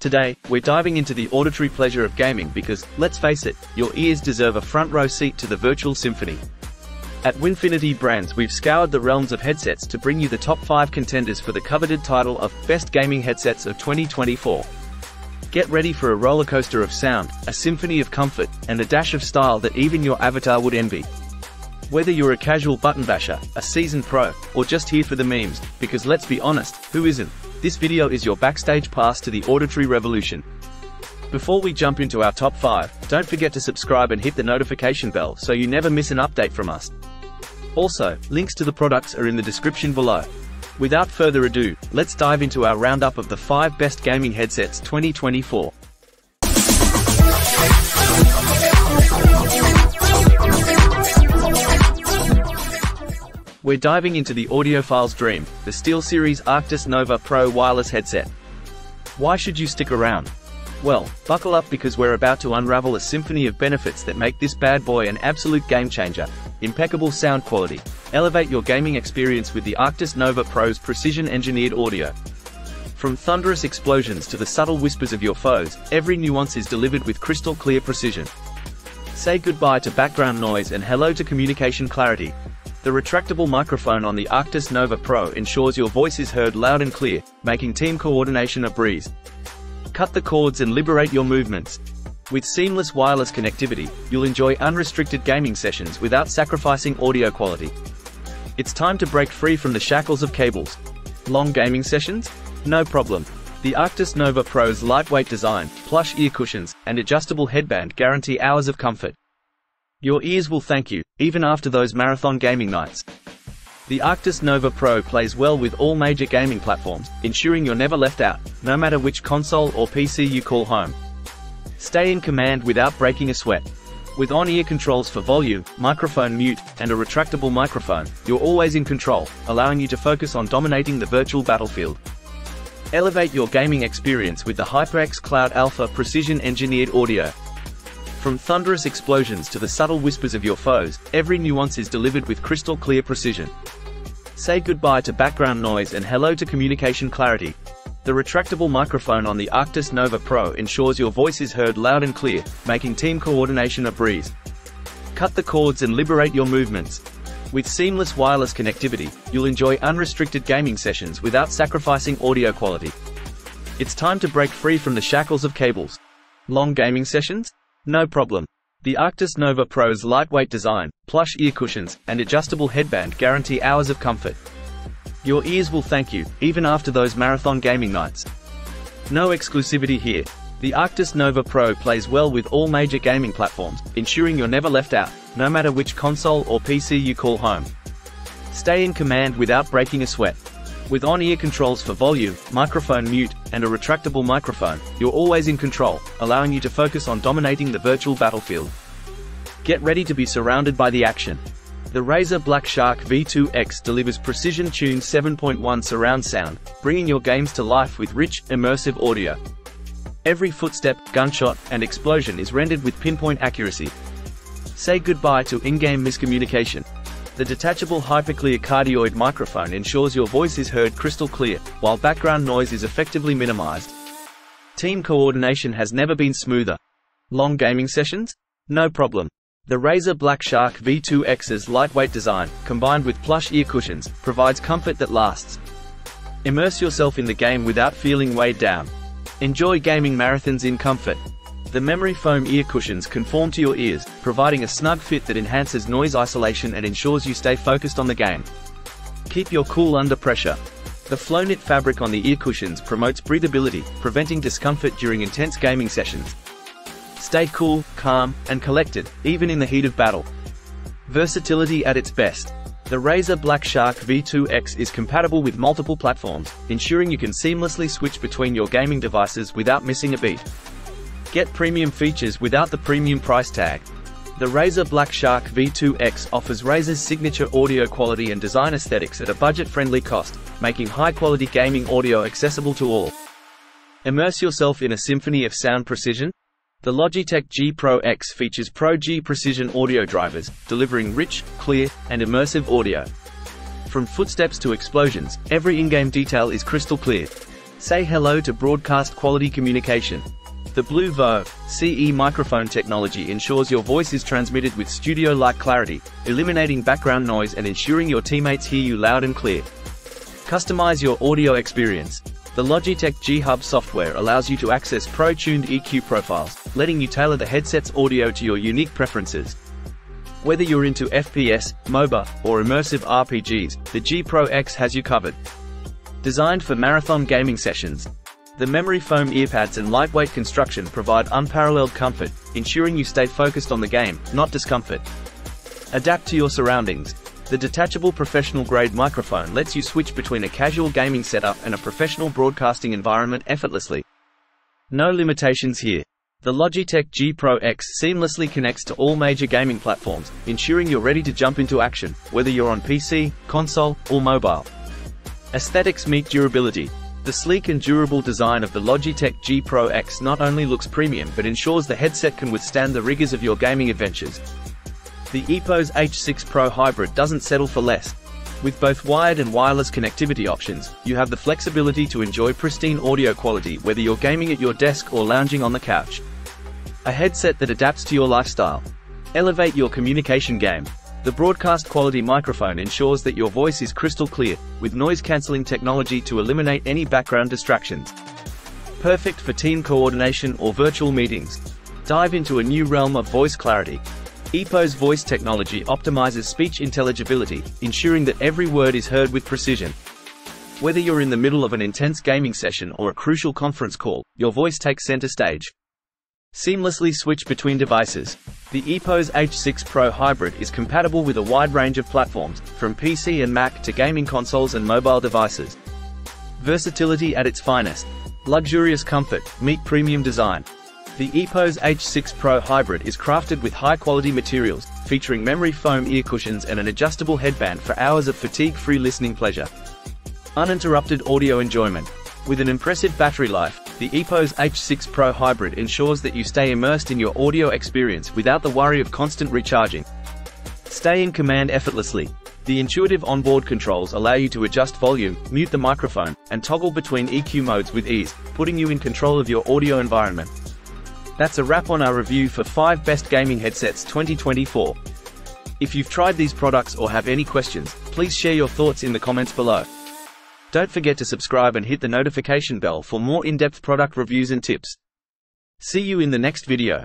Today, we're diving into the auditory pleasure of gaming because, let's face it, your ears deserve a front row seat to the virtual symphony. At Winfinity Brands we've scoured the realms of headsets to bring you the top 5 contenders for the coveted title of Best Gaming Headsets of 2024. Get ready for a rollercoaster of sound, a symphony of comfort, and a dash of style that even your avatar would envy. Whether you're a casual button basher, a seasoned pro, or just here for the memes, because let's be honest, who isn't? This video is your backstage pass to the auditory revolution. Before we jump into our top 5, don't forget to subscribe and hit the notification bell so you never miss an update from us. Also, links to the products are in the description below. Without further ado, let's dive into our roundup of the 5 best gaming headsets 2024. We're diving into the audiophile's dream, the SteelSeries Arctis Nova Pro wireless headset. Why should you stick around? Well, buckle up because we're about to unravel a symphony of benefits that make this bad boy an absolute game changer. Impeccable sound quality. Elevate your gaming experience with the Arctis Nova Pro's precision-engineered audio. From thunderous explosions to the subtle whispers of your foes, every nuance is delivered with crystal clear precision. Say goodbye to background noise and hello to communication clarity. The retractable microphone on the Arctis Nova Pro ensures your voice is heard loud and clear, making team coordination a breeze. Cut the cords and liberate your movements. With seamless wireless connectivity, you'll enjoy unrestricted gaming sessions without sacrificing audio quality. It's time to break free from the shackles of cables. Long gaming sessions? No problem. The Arctis Nova Pro's lightweight design, plush ear cushions, and adjustable headband guarantee hours of comfort. Your ears will thank you, even after those marathon gaming nights. The Arctis Nova Pro plays well with all major gaming platforms, ensuring you're never left out, no matter which console or PC you call home. Stay in command without breaking a sweat. With on-ear controls for volume, microphone mute, and a retractable microphone, you're always in control, allowing you to focus on dominating the virtual battlefield. Elevate your gaming experience with the HyperX Cloud Alpha precision-engineered audio, from thunderous explosions to the subtle whispers of your foes, every nuance is delivered with crystal clear precision. Say goodbye to background noise and hello to communication clarity. The retractable microphone on the Arctis Nova Pro ensures your voice is heard loud and clear, making team coordination a breeze. Cut the cords and liberate your movements. With seamless wireless connectivity, you'll enjoy unrestricted gaming sessions without sacrificing audio quality. It's time to break free from the shackles of cables. Long gaming sessions? No problem. The Arctis Nova Pro's lightweight design, plush ear cushions, and adjustable headband guarantee hours of comfort. Your ears will thank you, even after those marathon gaming nights. No exclusivity here. The Arctis Nova Pro plays well with all major gaming platforms, ensuring you're never left out, no matter which console or PC you call home. Stay in command without breaking a sweat. With on-ear controls for volume, microphone mute, and a retractable microphone, you're always in control, allowing you to focus on dominating the virtual battlefield. Get ready to be surrounded by the action. The Razer Black Shark V2X delivers precision-tuned 7.1 surround sound, bringing your games to life with rich, immersive audio. Every footstep, gunshot, and explosion is rendered with pinpoint accuracy. Say goodbye to in-game miscommunication, the detachable hyperclear cardioid microphone ensures your voice is heard crystal clear, while background noise is effectively minimized. Team coordination has never been smoother. Long gaming sessions? No problem. The Razer Black Shark V2X's lightweight design, combined with plush ear cushions, provides comfort that lasts. Immerse yourself in the game without feeling weighed down. Enjoy gaming marathons in comfort. The memory foam ear cushions conform to your ears, providing a snug fit that enhances noise isolation and ensures you stay focused on the game. Keep your cool under pressure. The flow-knit fabric on the ear cushions promotes breathability, preventing discomfort during intense gaming sessions. Stay cool, calm, and collected, even in the heat of battle. Versatility at its best. The Razer Black Shark V2X is compatible with multiple platforms, ensuring you can seamlessly switch between your gaming devices without missing a beat. Get premium features without the premium price tag. The Razer Black Shark V2X offers Razer's signature audio quality and design aesthetics at a budget-friendly cost, making high-quality gaming audio accessible to all. Immerse yourself in a symphony of sound precision. The Logitech G Pro X features Pro G precision audio drivers, delivering rich, clear, and immersive audio. From footsteps to explosions, every in-game detail is crystal clear. Say hello to broadcast quality communication. The Blue VO CE microphone technology ensures your voice is transmitted with studio-like clarity, eliminating background noise and ensuring your teammates hear you loud and clear. Customize your audio experience. The Logitech G Hub software allows you to access pro-tuned EQ profiles, letting you tailor the headset's audio to your unique preferences. Whether you're into FPS, MOBA, or immersive RPGs, the G Pro X has you covered. Designed for marathon gaming sessions, the memory foam earpads and lightweight construction provide unparalleled comfort, ensuring you stay focused on the game, not discomfort. Adapt to your surroundings. The detachable professional grade microphone lets you switch between a casual gaming setup and a professional broadcasting environment effortlessly. No limitations here. The Logitech G Pro X seamlessly connects to all major gaming platforms, ensuring you're ready to jump into action, whether you're on PC, console, or mobile. Aesthetics meet durability. The sleek and durable design of the Logitech G Pro X not only looks premium but ensures the headset can withstand the rigors of your gaming adventures. The Epos H6 Pro Hybrid doesn't settle for less. With both wired and wireless connectivity options, you have the flexibility to enjoy pristine audio quality whether you're gaming at your desk or lounging on the couch. A headset that adapts to your lifestyle. Elevate your communication game. The broadcast quality microphone ensures that your voice is crystal clear, with noise-cancelling technology to eliminate any background distractions. Perfect for team coordination or virtual meetings. Dive into a new realm of voice clarity. Epos voice technology optimizes speech intelligibility, ensuring that every word is heard with precision. Whether you're in the middle of an intense gaming session or a crucial conference call, your voice takes center stage. Seamlessly switch between devices. The Epos H6 Pro Hybrid is compatible with a wide range of platforms, from PC and Mac to gaming consoles and mobile devices. Versatility at its finest. Luxurious comfort, meet premium design. The Epos H6 Pro Hybrid is crafted with high-quality materials, featuring memory foam ear cushions and an adjustable headband for hours of fatigue-free listening pleasure. Uninterrupted audio enjoyment. With an impressive battery life, the Epos H6 Pro Hybrid ensures that you stay immersed in your audio experience without the worry of constant recharging. Stay in command effortlessly. The intuitive onboard controls allow you to adjust volume, mute the microphone, and toggle between EQ modes with ease, putting you in control of your audio environment. That's a wrap on our review for 5 best gaming headsets 2024. If you've tried these products or have any questions, please share your thoughts in the comments below. Don't forget to subscribe and hit the notification bell for more in-depth product reviews and tips. See you in the next video.